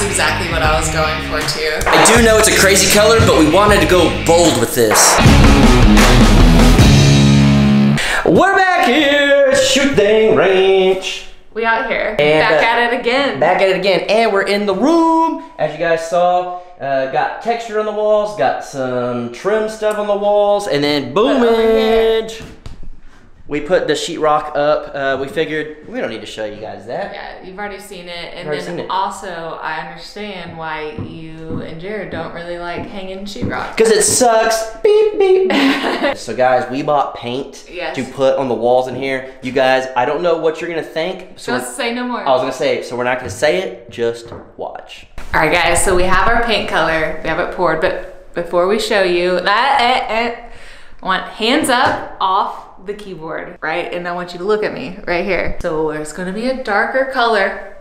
that's exactly what I was going for too. I do know it's a crazy color, but we wanted to go bold with this. We're back here, shooting range. We out here, And, back uh, at it again. Back at it again, and we're in the room. As you guys saw, uh, got texture on the walls, got some trim stuff on the walls, and then boom edge. We put the sheetrock up. Uh, we figured we don't need to show you guys that. Yeah, you've already seen it, and then it. also I understand why you and Jared don't really like hanging sheetrock. Cause it sucks. Beep beep. so guys, we bought paint Yes. to put on the walls in here. You guys, I don't know what you're gonna think. So Just say no more. I was gonna say, so we're not gonna say it. Just watch. All right, guys. So we have our paint color. We have it poured, but before we show you that, eh, eh, I want hands up off the keyboard, right? And I want you to look at me right here. So there's going to be a darker color.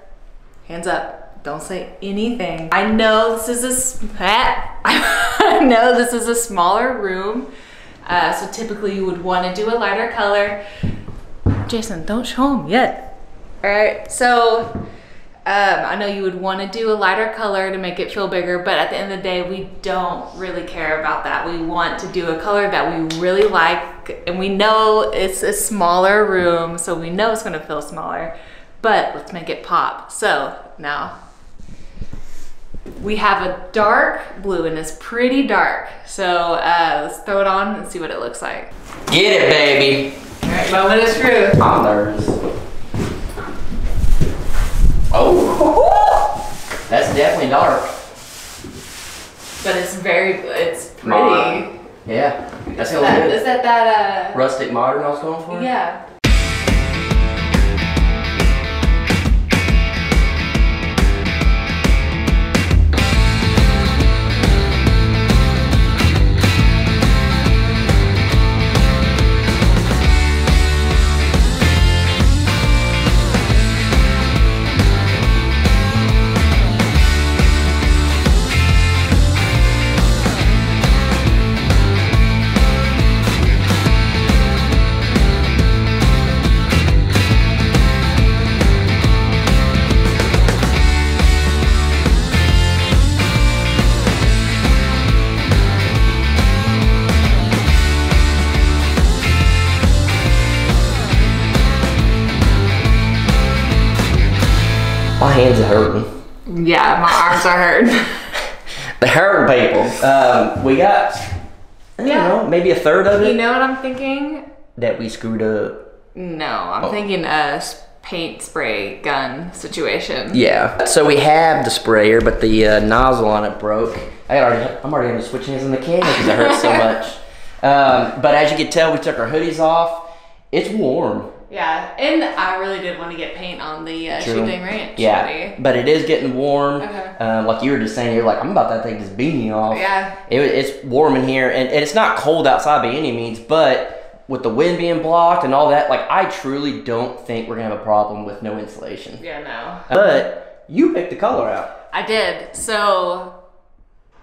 Hands up. Don't say anything. I know this is a s- I know this is a smaller room. Uh, so typically you would want to do a lighter color. Jason, don't show him yet. All right, so um, I know you would want to do a lighter color to make it feel bigger, but at the end of the day, we don't really care about that. We want to do a color that we really like, and we know it's a smaller room, so we know it's going to feel smaller, but let's make it pop. So now we have a dark blue, and it's pretty dark. So uh, let's throw it on and see what it looks like. Get it, baby. All right, moment of truth. I'm nervous. Oh, that's definitely dark. But it's very, it's pretty. Modern. Yeah, that's gonna That, look is that that Rustic modern I was going for? uh? Yeah. My hands are hurting. Yeah, my arms are hurting. They're hurting people. Um, we got, I don't Yeah. know, maybe a third of you know what I'm thinking? that we screwed up. No, I'm Oh. thinking a paint spray gun situation. Yeah. So we have the sprayer, but the uh, nozzle on it broke. I already, I'm already having to switch hands on the camera because it hurts so much. Um, but as you can tell, we took our hoodies off. It's warm. Yeah, and I really did want to get paint on the uh, True. shooting ranch. Yeah, but it is getting warm. Okay. Um, like you were just saying, you're like, I'm about to take this beanie off. Yeah. It, it's warm in here, and, and it's not cold outside by any means, but with the wind being blocked and all that, like, I truly don't think we're gonna have a problem with no insulation. Yeah, no. But you picked the color out. I did. So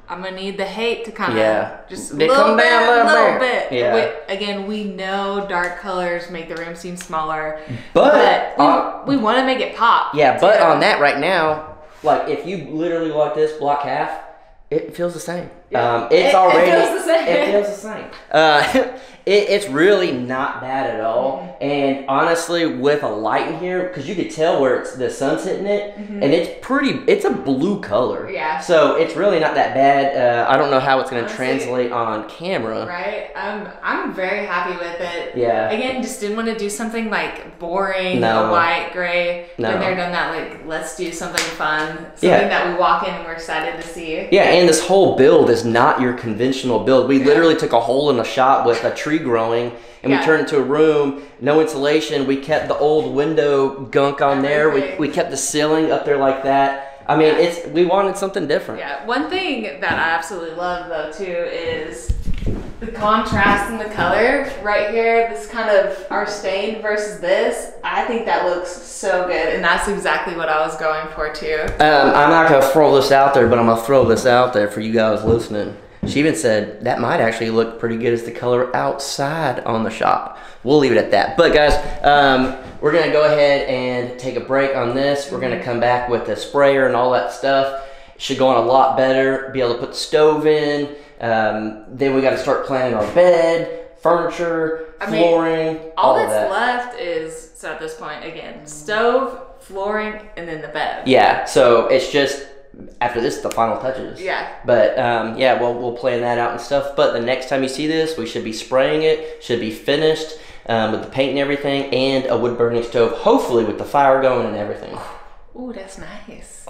I'm gonna need the hate to kind of Yeah. just a They little come bit, down a little little bit. Yeah. We- again, we know dark colors make the room seem smaller, But, we, uh, we want to make it pop. Yeah, but too. on that right now, like if you literally like this block half, it feels the same. Yeah. Um, It- it's it already feels the same. It feels the same. Uh, it, it's really not bad at all. Mm-hmm. And honestly, with a light in here, because you could tell where it's the sun's hitting it, and it's pretty. It's a blue color. Mm-hmm. Yeah. So it's really not that bad. Uh, I don't know how it's going to translate on camera. Right? I'm I'm very happy with it. Yeah. Again, just didn't want to do something like boring, No. a white, gray. No. Been there, done that. Like, let's do something fun, something Yeah. that we walk in and we're excited to see. Yeah, and this whole build is not your conventional build. We Yeah. literally took a hole in a shop with a tree growing and Yeah. we turned it into a room, no insulation. We kept the old window gunk on there. We, we kept the ceiling up there like that. I mean, Yeah. it's we wanted something different. Yeah. One thing that I absolutely love though too is the contrast in the color right here. This kind of our stain versus this. I think that looks so good, and that's exactly what I was going for too. Um, I'm not gonna throw this out there, but I'm gonna throw this out there for you guys listening. She even said that might actually look pretty good as the color outside on the shop. We'll leave it at that. But guys, um, we're gonna go ahead and take a break on this. We're gonna come back with the sprayer and all that stuff. Should go on a lot better. Be able to put the stove in. Um, then we got to start planning our bed, furniture, I mean, flooring, All, all, of that's that. left is so at this point again, stove, flooring, and then the bed. Yeah, so it's just after this the final touches. Yeah. But um, yeah, we'll we'll plan that out and stuff. But the next time you see this, we should be spraying it. Should be finished um, with the paint and everything, and a wood burning stove. Hopefully with the fire going and everything. Ooh, that's nice.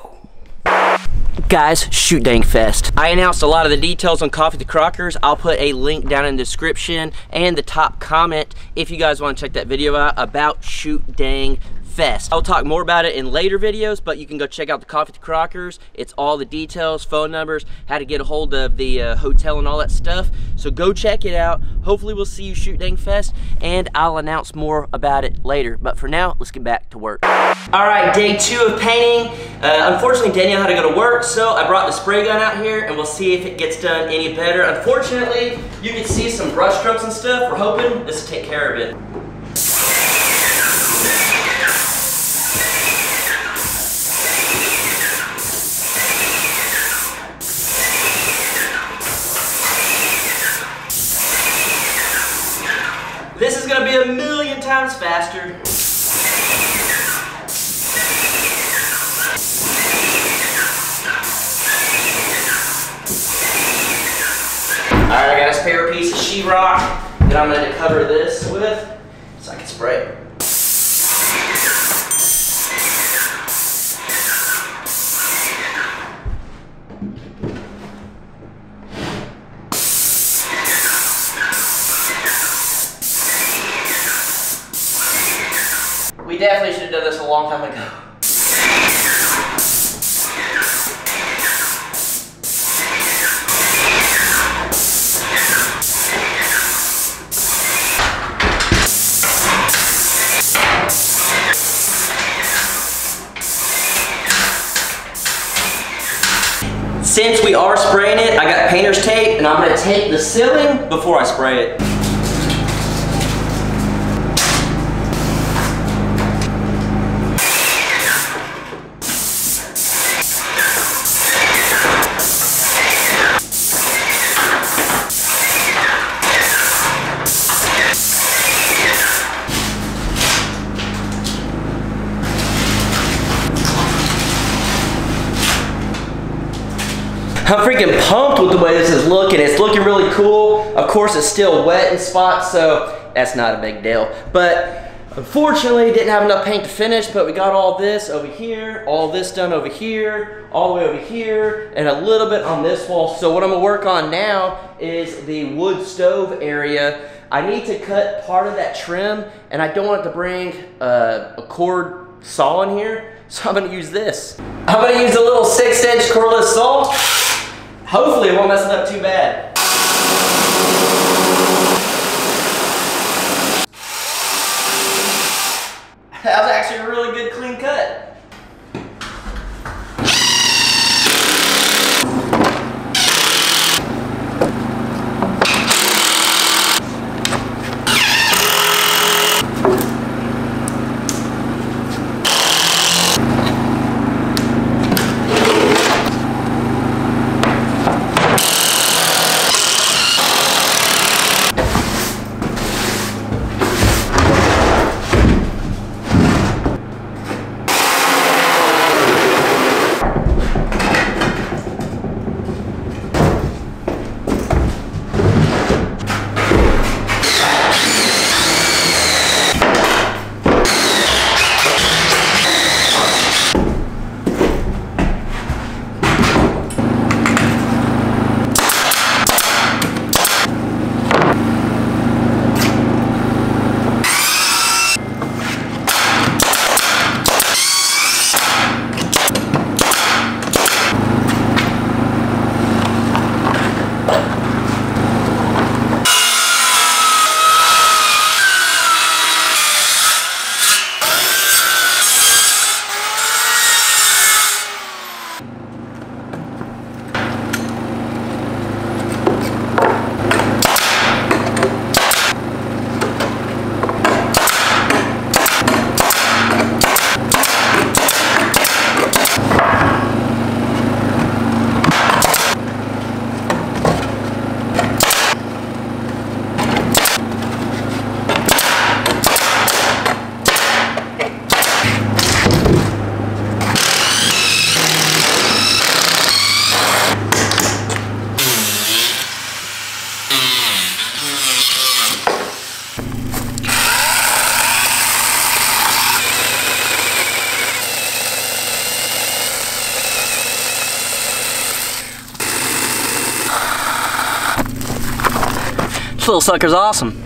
Guys, Shoot Dang Fest. I announced a lot of the details on Coffee the Crockers. I'll put a link down in the description and the top comment if you guys want to check that video out about Shoot Dang Fest. I'll talk more about it in later videos, but you can go check out the Coffee the Crockers. It's all the details, phone numbers, how to get a hold of the uh, hotel and all that stuff. So go check it out. Hopefully we'll see you Shoot Dang Fest, and I'll announce more about it later. But for now, let's get back to work. All right, day two of painting. Uh, unfortunately, Danielle had to go to work, so I brought the spray gun out here, and we'll see if it gets done any better. Unfortunately, you can see some brush strokes and stuff. We're hoping this will take care of it. This is gonna be a faster. Alright, I got a spare piece of sheetrock that I'm gonna cover this with so I can spray it. We definitely should have done this a long time ago. Since we are spraying it, I got painter's tape and I'm gonna tape the ceiling before I spray it. I'm freaking pumped with the way this is looking. It's looking really cool. Of course, it's still wet in spots, so that's not a big deal. But unfortunately, didn't have enough paint to finish, but we got all this over here, all this done over here, all the way over here, and a little bit on this wall. So what I'm gonna work on now is the wood stove area. I need to cut part of that trim, and I don't want to bring uh, a cord saw in here, so I'm gonna use this. I'm gonna use a little six inch cordless saw. Hopefully it won't mess it up too bad. That was actually a really good clean cut. Little sucker's awesome.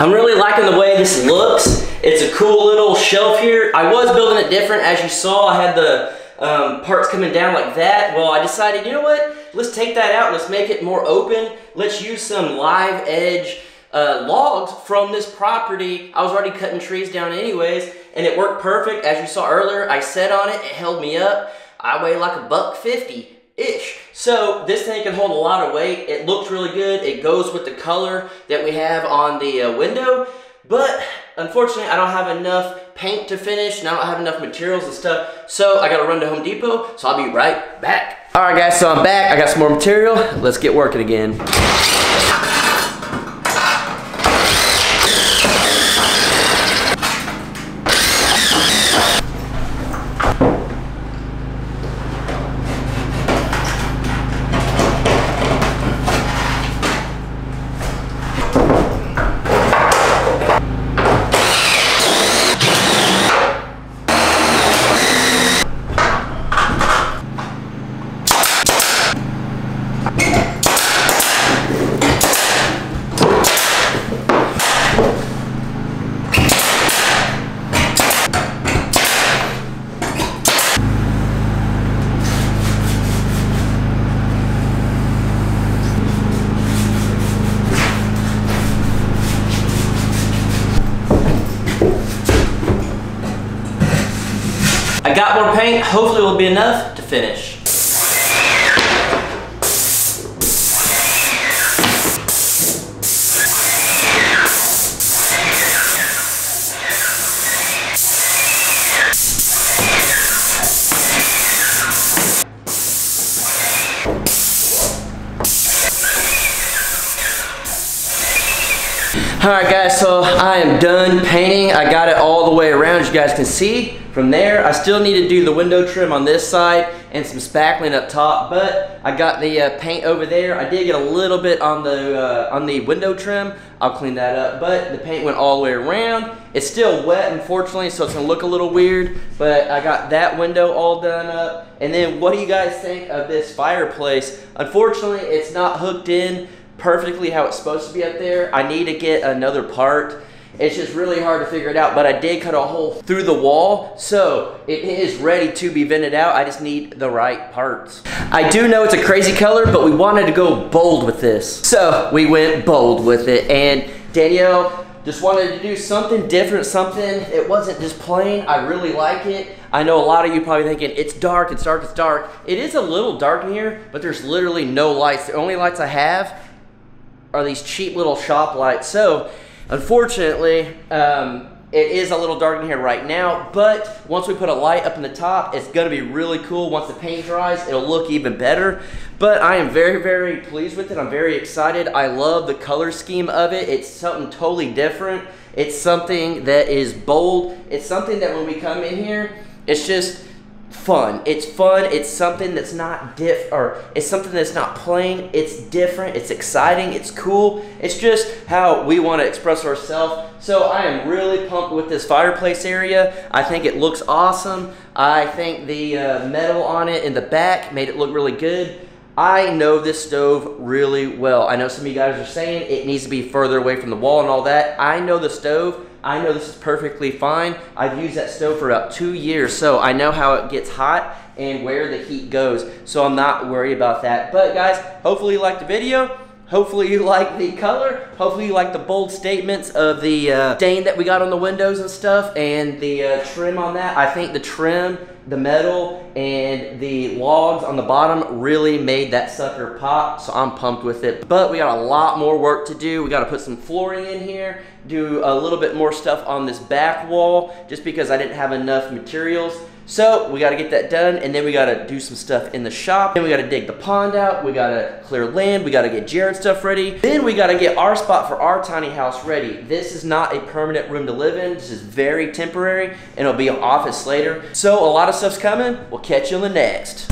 I'm really liking the way this looks. It's a cool little shelf here. I was building it different. As you saw, I had the um, parts coming down like that. Well, I decided, you know what? Let's take that out. Let's make it more open. Let's use some live edge uh, logs from this property. I was already cutting trees down anyways, and it worked perfect. As you saw earlier, I sat on it. It held me up. I weigh like a buck 50 ish. So this thing can hold a lot of weight. It looks really good. It goes with the color that we have on the uh, window. But unfortunately, I don't have enough paint to finish and I don't have enough materials and stuff. So I gotta run to Home Depot. So I'll be right back. All right guys, so I'm back. I got some more material. Let's get working again. I got more paint, hopefully it'll be enough to finish. Alright guys, so I am done painting. I got it all the way around as you guys can see. From there, I still need to do the window trim on this side and some spackling up top, but I got the uh, paint over there. I did get a little bit on the uh, on the window trim. I'll clean that up, but the paint went all the way around. It's still wet, unfortunately, so it's gonna look a little weird, but I got that window all done up. And then what do you guys think of this fireplace? Unfortunately, it's not hooked in perfectly how it's supposed to be up there. I need to get another part. It's just really hard to figure it out, but I did cut a hole through the wall, so it is ready to be vented out. I just need the right parts. I do know it's a crazy color, but we wanted to go bold with this. So we went bold with it, and Danielle, just wanted to do something different, something, it wasn't just plain. I really like it. I know a lot of you probably thinking, it's dark, it's dark, it's dark. It is a little dark in here, but there's literally no lights. The only lights I have are these cheap little shop lights. So, unfortunately, um, it is a little dark in here right now, but once we put a light up in the top, it's gonna be really cool. Once the paint dries, it'll look even better. But I am very, very pleased with it. I'm very excited. I love the color scheme of it. It's something totally different. It's something that is bold. It's something that when we come in here, it's just, fun. It's fun. It's something that's not diff or it's something that's not plain. It's different. It's exciting. It's cool. It's just how we want to express ourselves. So I am really pumped with this fireplace area. I think it looks awesome. I think the uh, metal on it in the back made it look really good. I know this stove really well. I know some of you guys are saying it needs to be further away from the wall and all that. I know the stove I know this is perfectly fine. I've used that stove for about two years, so I know how it gets hot and where the heat goes, so I'm not worried about that. But guys, hopefully you liked the video. Hopefully you like the color. Hopefully you like the bold statements of the uh, stain that we got on the windows and stuff and the uh, trim on that. I think the trim, the metal, and the logs on the bottom really made that sucker pop, so I'm pumped with it. But we got a lot more work to do. We got to put some flooring in here, do a little bit more stuff on this back wall just because I didn't have enough materials. So we got to get that done and then we got to do some stuff in the shop. Then we got to dig the pond out. We got to clear land. We got to get Jared stuff ready. Then we got to get our spot for our tiny house ready. This is not a permanent room to live in. This is very temporary and it'll be an office later. So a lot of stuff's coming. We'll catch you in the next.